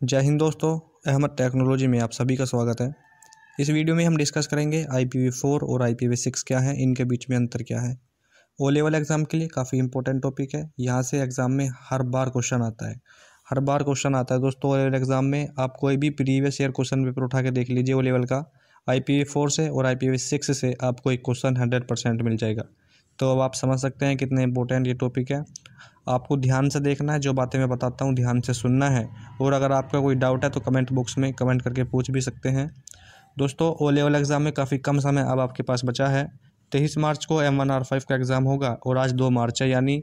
जय हिंद दोस्तों, अहमद टेक्नोलॉजी में आप सभी का स्वागत है। इस वीडियो में हम डिस्कस करेंगे आई पी वी फोर और आई पी वी सिक्स क्या है, इनके बीच में अंतर क्या है। ओ लेवल एग्ज़ाम के लिए काफ़ी इंपॉर्टेंट टॉपिक है। यहाँ से एग्ज़ाम में हर बार क्वेश्चन आता है। हर बार क्वेश्चन आता है दोस्तों ओ लेवल एग्ज़ाम में आप कोई भी प्रीवियस ईयर क्वेश्चन पेपर उठा के देख लीजिए ओ लेवल का। आई फोर से और आई सिक्स से आपको एक क्वेश्चन हंड्रेड परसेंट मिल जाएगा। तो अब आप समझ सकते हैं कितने इंपॉर्टेंट ये टॉपिक है। आपको ध्यान से देखना है, जो बातें मैं बताता हूँ ध्यान से सुनना है। और अगर आपका कोई डाउट है तो कमेंट बॉक्स में कमेंट करके पूछ भी सकते हैं। दोस्तों ओ लेवल एग्ज़ाम में काफ़ी कम समय अब आपके पास बचा है। तेईस मार्च को एम वन आर फाइव का एग्ज़ाम होगा और आज दो मार्च है, यानी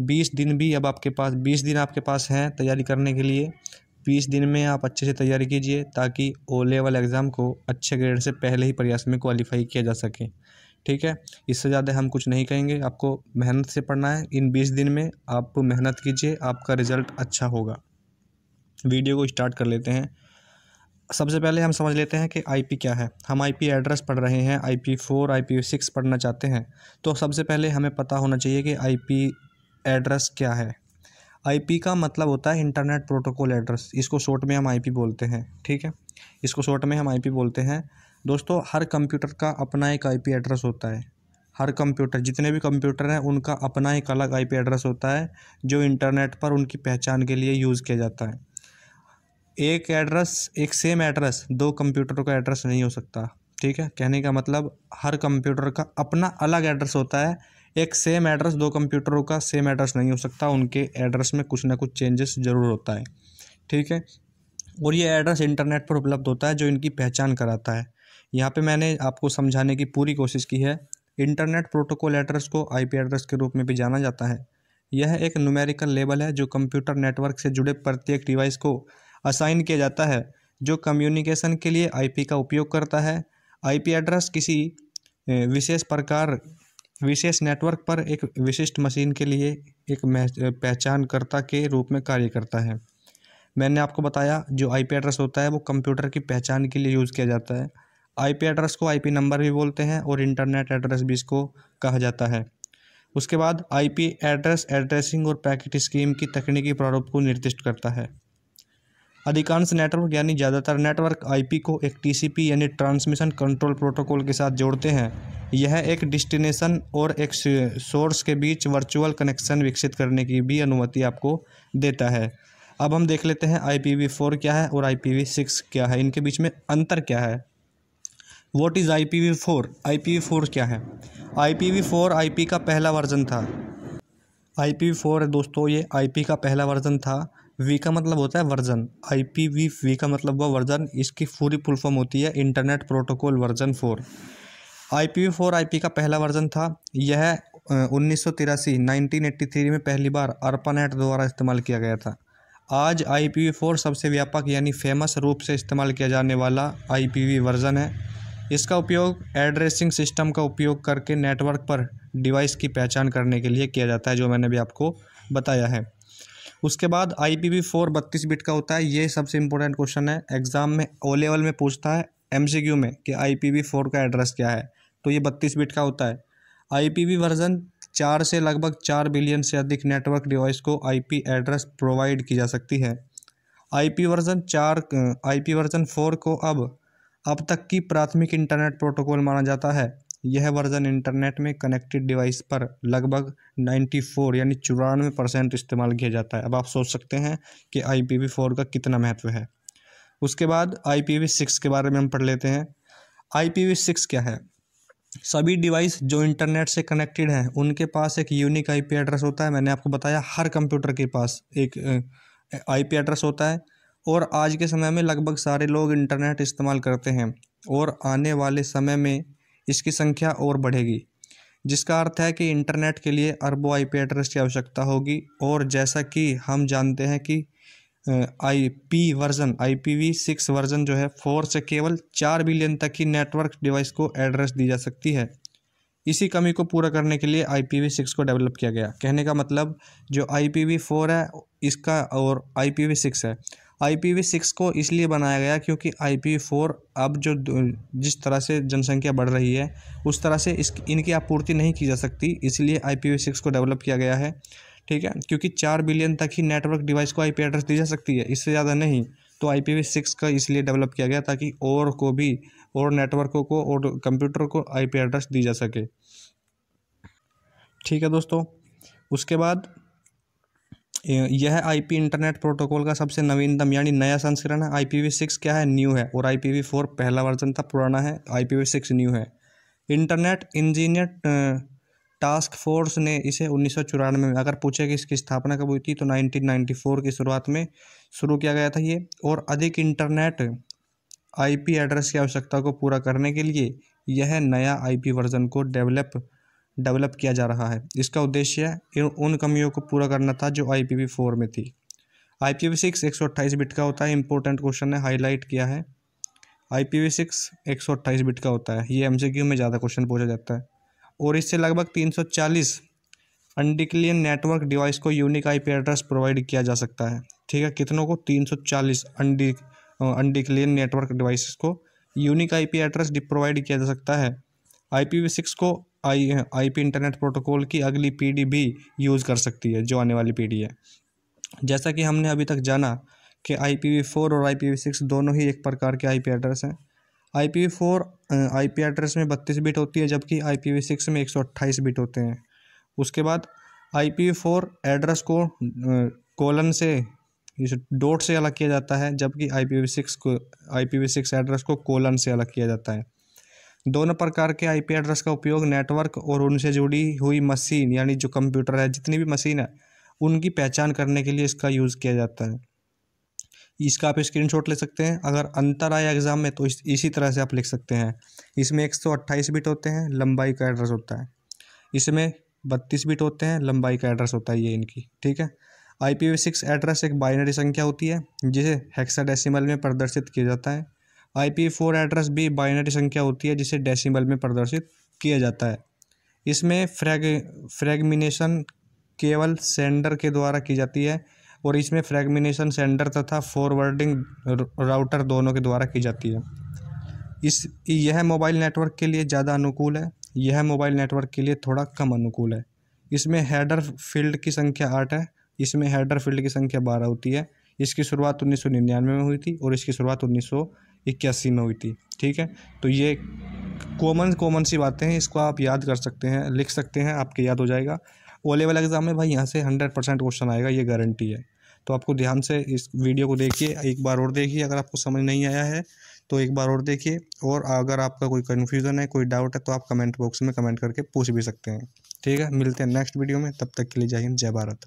बीस दिन भी अब आपके पास, बीस दिन आपके पास हैं तैयारी करने के लिए। बीस दिन में आप अच्छे से तैयारी कीजिए ताकि ओ लेवल एग्ज़ाम को अच्छे ग्रेड से पहले ही प्रयास में क्वालिफाई किया जा सके। ठीक है? इससे ज़्यादा हम कुछ नहीं कहेंगे। आपको मेहनत से पढ़ना है। इन बीस दिन में आप मेहनत कीजिए, आपका रिज़ल्ट अच्छा होगा। वीडियो को स्टार्ट कर लेते हैं। सबसे पहले हम समझ लेते हैं कि आईपी क्या है। हम आईपी एड्रेस पढ़ रहे हैं आईपी फोर आईपी सिक्स पढ़ना चाहते हैं। तो सबसे पहले हमें पता होना चाहिए कि आईपी एड्रेस क्या है। आईपी का मतलब होता है इंटरनेट प्रोटोकॉल एड्रेस। इसको शॉर्ट में हम आईपी बोलते हैं, ठीक है? इसको शॉर्ट में हम आईपी बोलते हैं। दोस्तों, हर कंप्यूटर का अपना एक आईपी एड्रेस होता है। हर कंप्यूटर, जितने भी कंप्यूटर हैं, उनका अपना एक अलग आईपी एड्रेस होता है, जो इंटरनेट पर उनकी पहचान के लिए यूज़ किया जाता है। एक एड्रेस एक सेम एड्रेस दो कंप्यूटरों का एड्रेस नहीं हो सकता, ठीक है? कहने का मतलब हर कंप्यूटर का अपना अलग एड्रेस होता है, एक सेम एड्रेस दो कंप्यूटरों का सेम एड्रेस नहीं हो सकता, उनके एड्रेस में कुछ ना कुछ चेंजेस ज़रूर होता है, ठीक है? और ये एड्रेस इंटरनेट पर उपलब्ध होता है, जो इनकी पहचान कराता है। यहाँ पे मैंने आपको समझाने की पूरी कोशिश की है। इंटरनेट प्रोटोकॉल एड्रेस को आईपी एड्रेस के रूप में भी जाना जाता है। यह एक न्यूमेरिकल लेबल है जो कंप्यूटर नेटवर्क से जुड़े प्रत्येक डिवाइस को असाइन किया जाता है, जो कम्युनिकेशन के लिए आईपी का उपयोग करता है। आईपी एड्रेस किसी विशेष प्रकार, विशेष नेटवर्क पर एक विशिष्ट मशीन के लिए एक पहचानकर्ता के रूप में कार्य करता है। मैंने आपको बताया, जो आईपी एड्रेस होता है वो कंप्यूटर की पहचान के लिए यूज़ किया जाता है। आईपी एड्रेस को आईपी नंबर भी बोलते हैं और इंटरनेट एड्रेस भी इसको कहा जाता है। उसके बाद आईपी एड्रेस एड्रेसिंग और पैकेट स्कीम की तकनीकी प्रारूप को निर्दिष्ट करता है। अधिकांश नेटवर्क यानी ज़्यादातर नेटवर्क आईपी को एक टीसीपी यानी ट्रांसमिशन कंट्रोल प्रोटोकॉल के साथ जोड़ते हैं। यह एक डिस्टिनेशन और एक सोर्स के बीच वर्चुअल कनेक्शन विकसित करने की भी अनुमति आपको देता है। अब हम देख लेते हैं आई पी वी फोर क्या है और आई पी वी सिक्स क्या है। इनके बीच में अंतर क्या है? What is I P V four I P V four क्या है I P V four I P का पहला वर्जन था आई पी वी फोर है दोस्तों ये आई पी का पहला वर्जन था वी का मतलब होता है version I P V V का मतलब हुआ वर्जन इसकी पूरी फुल फॉर्म होती है internet protocol version four I P V four I P का पहला वर्जन था यह उन्नीस सौ तिरासी नाइनटीन एट्टी थ्री में पहली बार अर्पानेट द्वारा इस्तेमाल किया गया था आज आई पी वी फोर सबसे व्यापक यानी फ़ेमस रूप से इस्तेमाल किया जाने वाला आई पी वी वर्जन है इसका उपयोग एड्रेसिंग सिस्टम का उपयोग करके नेटवर्क पर डिवाइस की पहचान करने के लिए किया जाता है, जो मैंने भी आपको बताया है। उसके बाद आई पी वी फोर बत्तीस बिट का होता है। ये सबसे इम्पोर्टेंट क्वेश्चन है। एग्ज़ाम में ओ लेवल में पूछता है एम सी क्यू में कि आई पी वी फोर का एड्रेस क्या है। तो ये बत्तीस बिट का होता है। आई पी वी वर्जन चार से लगभग चार बिलियन से अधिक नेटवर्क डिवाइस को आई पी एड्रेस प्रोवाइड की जा सकती है। आई पी वर्जन चार आई पी वर्जन फोर को अब अब तक की प्राथमिक इंटरनेट प्रोटोकॉल माना जाता है। यह वर्जन इंटरनेट में कनेक्टेड डिवाइस पर लगभग 94 यानी चौरानवे परसेंट इस्तेमाल किया जाता है। अब आप सोच सकते हैं कि आई पी वी फोर का कितना महत्व है। उसके बाद आई पी वी सिक्स के बारे में हम पढ़ लेते हैं। आई पी वी सिक्स क्या है? सभी डिवाइस जो इंटरनेट से कनेक्टेड हैं, उनके पास एक यूनिक आई पी एड्रेस होता है। मैंने आपको बताया हर कंप्यूटर के पास एक आई पी एड्रेस होता है। और आज के समय में लगभग सारे लोग इंटरनेट इस्तेमाल करते हैं और आने वाले समय में इसकी संख्या और बढ़ेगी, जिसका अर्थ है कि इंटरनेट के लिए अरबों आई पी एड्रेस की आवश्यकता होगी। और जैसा कि हम जानते हैं कि I P version I P V six version जो है, फोर से केवल चार बिलियन तक की नेटवर्क डिवाइस को एड्रेस दी जा सकती है। इसी कमी को पूरा करने के लिए आई पी वी सिक्स को डेवलप किया गया। कहने का मतलब जो आई पी वी फोर है, इसका और आई पी वी सिक्स है। आई पी वी सिक्स को इसलिए बनाया गया क्योंकि आई पी वी फोर अब जो जिस तरह से जनसंख्या बढ़ रही है, उस तरह से इस, इनकी आपूर्ति नहीं की जा सकती, इसलिए आई पी वी सिक्स को डेवलप किया गया है, ठीक है? क्योंकि चार बिलियन तक ही नेटवर्क डिवाइस को आई पी एड्रेस दी जा सकती है, इससे ज़्यादा नहीं। तो आई पी वी सिक्स का इसलिए डेवलप किया गया ताकि और को भी, और नेटवर्कों को, और कंप्यूटर को आई पी एड्रेस दी जा सके। ठीक है दोस्तों, उसके बाद यह आईपी इंटरनेट प्रोटोकॉल का सबसे नवीनतम यानी नया संस्करण है। आई पी वी सिक्स क्या है? न्यू है। और आई पी वी फोर पहला वर्जन था, पुराना है। I P V six new है। इंटरनेट इंजीनियर टास्क फोर्स ने इसे उन्नीस सौ चौरानवे में, अगर पूछे कि इसकी स्थापना कब हुई थी तो नाइनटीन नाइन्टी फोर की शुरुआत में शुरू किया गया था ये। और अधिक इंटरनेट आईपी एड्रेस की आवश्यकता को पूरा करने के लिए यह नया आईपी वर्जन को डेवलप डेवलप किया जा रहा है। इसका उद्देश्य उन कमियों को पूरा करना था जो आई पी फोर में थी। आई पी वी सिक्स एक सौ अट्ठाईस बिट का होता है। इंपॉर्टेंट क्वेश्चन ने हाईलाइट किया है। आई पी वी सिक्स एक सौ अट्ठाईस बिट का होता है। ये एम सी क्यू में ज़्यादा क्वेश्चन पूछा जाता है। और इससे लगभग तीन सौ चालीस अनडिक्लियन नेटवर्क डिवाइस को unique I P address provide किया जा सकता है। ठीक है? कितनों को? तीन सौ चालीस अनडि अनडिक्लियन नेटवर्क डिवाइस को unique I P address provide किया जा सकता है। आई पी वी सिक्स को I I P internet protocol की अगली पीढ़ी भी यूज़ कर सकती है जो आने वाली पीढ़ी है जैसा कि हमने अभी तक जाना कि आई पी वी फोर और आई पी वी सिक्स दोनों ही एक प्रकार के आई पी एड्रेस हैं I P V four I P address में बत्तीस बिट होती है जबकि आई पी वी सिक्स में एक सौ अट्ठाईस बिट होते हैं उसके बाद I P V four address को कोलन से डॉट से अलग किया जाता है जबकि आई पी वी सिक्स को I P V six address को कोलन से अलग किया जाता है दोनों प्रकार के आईपी एड्रेस का उपयोग नेटवर्क और उनसे जुड़ी हुई मशीन यानी जो कंप्यूटर है जितनी भी मशीन है उनकी पहचान करने के लिए इसका यूज़ किया जाता है। इसका आप स्क्रीनशॉट ले सकते हैं। अगर अंतर आया एग्ज़ाम में तो इस, इसी तरह से आप लिख सकते हैं। इसमें एक सौ अट्ठाईस बिट होते हैं लंबाई का एड्रेस होता है। इसमें बत्तीस बिट होते हैं लंबाई का एड्रेस होता है ये इनकी ठीक है? आई पी एड्रेस एक बाइनरी संख्या होती है जिसे हेक्साडेसिमल में प्रदर्शित किया जाता है। आई पी फोर एड्रेस भी बाइनरी संख्या होती है, जिसे डेसिमल में प्रदर्शित किया जाता है। इसमें फ्रैग फ्रैगमिनेशन केवल सेंडर के द्वारा की जाती है, और इसमें फ्रैगमिनेशन सेंडर तथा फॉरवर्डिंग राउटर दोनों के द्वारा की जाती है। इस, यह मोबाइल नेटवर्क के लिए ज़्यादा अनुकूल है, यह मोबाइल नेटवर्क के लिए थोड़ा कम अनुकूल है। इसमें हेडर फ़ील्ड की संख्या आठ है, इसमें हेडर फ़ील्ड की संख्या बारह होती है, इसकी शुरुआत उन्नीस सौ निन्यानवे में हुई थी, और इसकी शुरुआत उन्नीस सौ इक्यासी में हुई थी, ठीक है? तो ये कॉमन कॉमन सी बातें हैं, इसको आप याद कर सकते हैं, लिख सकते हैं, आपके याद हो जाएगा। ओ लेवल एग्ज़ाम में भाई यहाँ से हंड्रेड परसेंट क्वेश्चन आएगा, ये गारंटी है। तो आपको ध्यान से इस वीडियो को देखिए, एक बार और देखिए, अगर आपको समझ नहीं आया है तो एक बार और देखिए, और अगर आपका कोई कन्फ्यूज़न है, कोई डाउट है तो आप कमेंट बॉक्स में कमेंट करके पूछ भी सकते हैं, ठीक है? मिलते हैं नेक्स्ट वीडियो में, तब तक के लिए जय हिंद, जय भारत।